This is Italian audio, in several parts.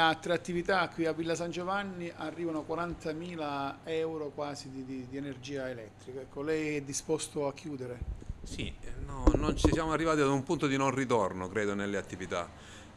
A tre attività qui a Villa San Giovanni arrivano 40.000 euro quasi di, di, di energia elettrica. Ecco, lei è disposto a chiudere? Sì, no, non ci siamo arrivati ad un punto di non ritorno, credo, nelle attività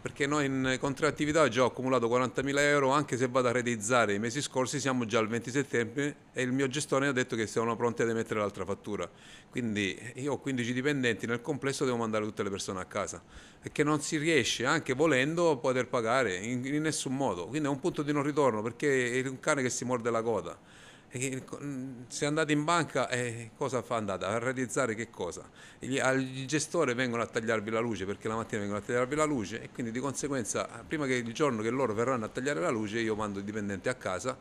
perché noi in, con tre attività già ho accumulato 40.000 euro, anche se vado a realizzare i mesi scorsi siamo già al 20 settembre e il mio gestore ha detto che siamo pronti ad emettere l'altra fattura. Quindi io ho 15 dipendenti, nel complesso devo mandare tutte le persone a casa, perché non si riesce, anche volendo, a poter pagare in, in nessun modo. Quindi è un punto di non ritorno, perché è un cane che si morde la coda se andate in banca eh, cosa fa andate a realizzare che cosa? Gli, al gestore vengono a tagliarvi la luce perché la mattina vengono a tagliarvi la luce e quindi di conseguenza prima che il giorno che loro verranno a tagliare la luce io mando i dipendenti a casa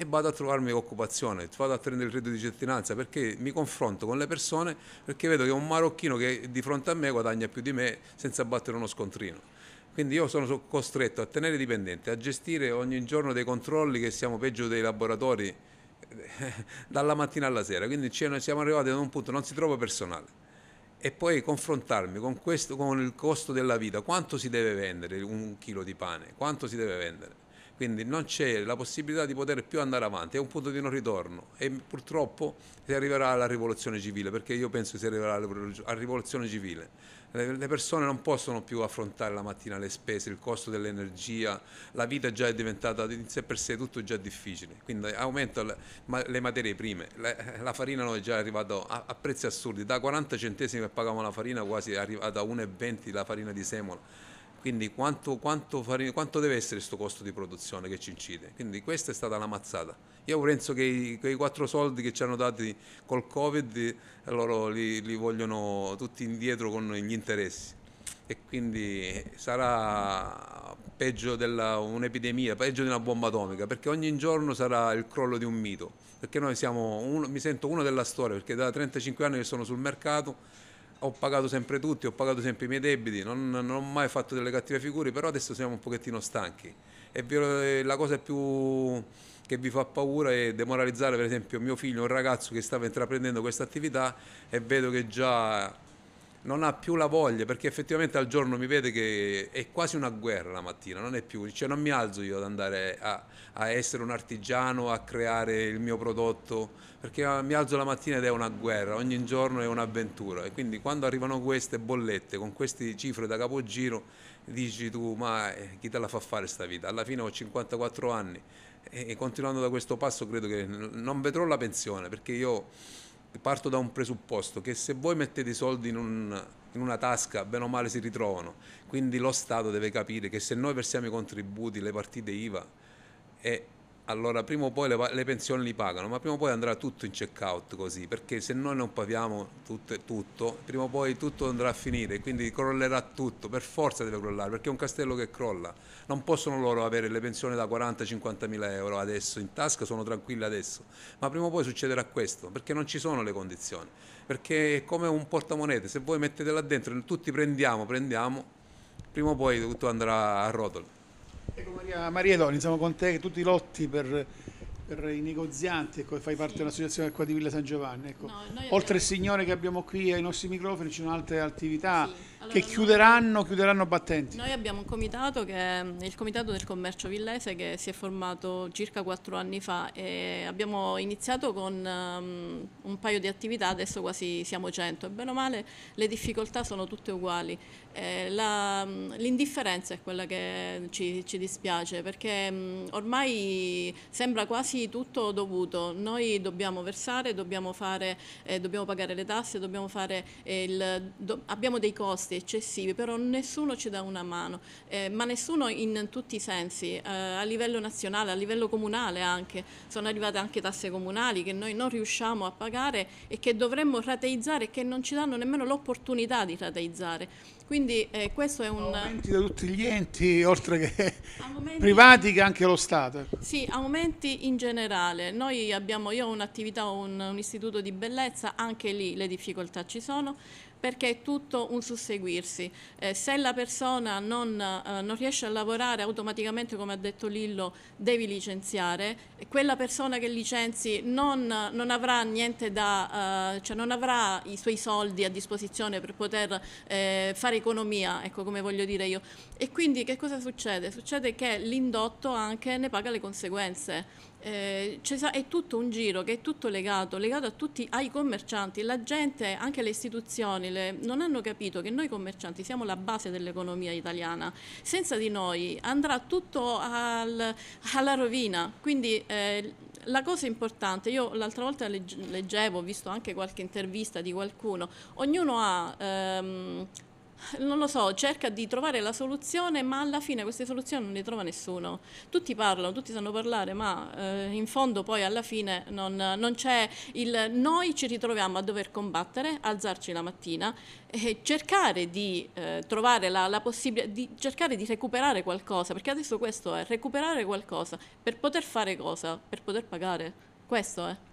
e vado a trovarmi occupazione. Vado a prendere il reddito di cittadinanza perché mi confronto con le persone perché vedo che un marocchino che di fronte a me guadagna più di me senza battere uno scontrino. Quindi io sono costretto a tenere dipendenti, a gestire ogni giorno dei controlli che siamo peggio dei laboratori dalla mattina alla sera, quindi siamo arrivati ad un punto, non si trova personale. E poi confrontarmi con, questo, con il costo della vita, quanto si deve vendere un chilo di pane, quanto si deve vendere. Quindi non c'è la possibilità di poter più andare avanti, è un punto di non ritorno e purtroppo si arriverà alla rivoluzione civile, perché io penso che si arriverà alla rivoluzione civile. Le persone non possono più affrontare la mattina le spese, il costo dell'energia, la vita già è diventata in sé per sé tutto già difficile, quindi aumenta le, materie prime, la farina noi è già arrivata a, prezzi assurdi, da 40 centesimi che pagavamo la farina quasi è arrivata a 1,20 la farina di semola quindi quanto, quanto, quanto deve essere questo costo di produzione che ci incide? Quindi questa è stata la mazzata. Io penso che i, quei quattro soldi che ci hanno dati col Covid, loro li, li vogliono tutti indietro con gli interessi e quindi sarà peggio di un'epidemia, peggio di una bomba atomica, perché ogni giorno sarà il crollo di un mito, perché noi siamo, uno, mi sento uno della storia, perché da 35 anni che sono sul mercato ho pagato sempre tutti, ho pagato sempre i miei debiti, non, non, ho mai fatto delle cattive figure, però adesso siamo un pochettino stanchi. E la cosa più che vi fa paura è demoralizzare per esempio mio figlio, un ragazzo che stava intraprendendo questa attività e vedo che già non ha più la voglia perché effettivamente al giorno mi vede che è quasi una guerra la mattina, non è più, cioè non mi alzo io ad andare a, a essere un artigiano, a creare il mio prodotto, perché mi alzo la mattina ed è una guerra, ogni giorno è un'avventura e quindi quando arrivano queste bollette con queste cifre da capogiro dici tu ma eh, chi te la fa fare sta vita? Alla fine ho 54 anni e continuando da questo passo credo che non vedrò la pensione perché io parto da un presupposto che se voi mettete i soldi in, un, in, una tasca, bene o male si ritrovano. Quindi lo Stato deve capire che se noi versiamo i contributi, le partite IVA, e allora prima o poi le, le, pensioni li pagano, ma prima o poi andrà tutto in check out così, perché se noi non paghiamo tutto, tutto, prima o poi tutto andrà a finire, quindi crollerà tutto, per forza deve crollare, perché è un castello che crolla. Non possono loro avere le pensioni da 40-50 mila euro adesso in tasca, sono tranquilli adesso, ma prima o poi succederà questo, perché non ci sono le condizioni, perché è come un portamonete, se voi mettete là dentro, tutti prendiamo, prendiamo, prima o poi tutto andrà a rotolo. Ecco Maria, Maria Doni, siamo con te tutti i lotti per, per i negozianti, ecco, fai parte sì. dell'associazione qua di Villa San Giovanni. Ecco. No, Oltre al signore che abbiamo qui ai nostri microfoni ci sono altre attività. Sì allora, che chiuderanno, chiuderanno battenti. Noi abbiamo un comitato che è il comitato del commercio villese che si è formato circa quattro anni fa e abbiamo iniziato con um, un paio di attività, adesso quasi siamo 100 e bene o male le difficoltà sono tutte uguali. Eh, l'indifferenza è quella che ci, ci dispiace perché um, ormai sembra quasi tutto dovuto, noi dobbiamo versare, dobbiamo, fare, eh, dobbiamo pagare le tasse, dobbiamo fare il, do, abbiamo dei costi eccessivi, però nessuno ci dà una mano, eh, ma nessuno in tutti i sensi, eh, a livello nazionale, a livello comunale anche, sono arrivate anche tasse comunali che noi non riusciamo a pagare e che dovremmo rateizzare e che non ci danno nemmeno l'opportunità di rateizzare. Quindi eh, questo è un... Aumenti da tutti gli enti, oltre che aumenti... privati che anche lo Stato. Sì, aumenti in generale. Noi abbiamo, io ho un'attività, un, un istituto di bellezza, anche lì le difficoltà ci sono. Perché è tutto un susseguirsi. Eh, se la persona non, eh, non, riesce a lavorare automaticamente, come ha detto Lillo, devi licenziare, quella persona che licenzi non, non avrà niente da, eh, cioè non avrà i suoi soldi a disposizione per poter eh, fare economia, ecco come voglio dire io. E quindi che cosa succede? Succede che l'indotto anche ne paga le conseguenze. Eh, è tutto un giro che è tutto legato, legato a tutti, ai commercianti. La gente, anche le istituzioni, le, non hanno capito che noi commercianti siamo la base dell'economia italiana. Senza di noi andrà tutto al, alla rovina. Quindi eh, la cosa importante, io l'altra volta leggevo, ho visto anche qualche intervista di qualcuno, ognuno ha ehm, non lo so, cerca di trovare la soluzione, ma alla fine queste soluzioni non le trova nessuno. Tutti parlano, tutti sanno parlare, ma eh, in fondo poi alla fine non, non, c'è il noi ci ritroviamo a dover combattere, alzarci la mattina e cercare di eh, trovare la, la possibilità, di cercare di recuperare qualcosa, perché adesso questo è recuperare qualcosa per poter fare cosa, per poter pagare. Questo è.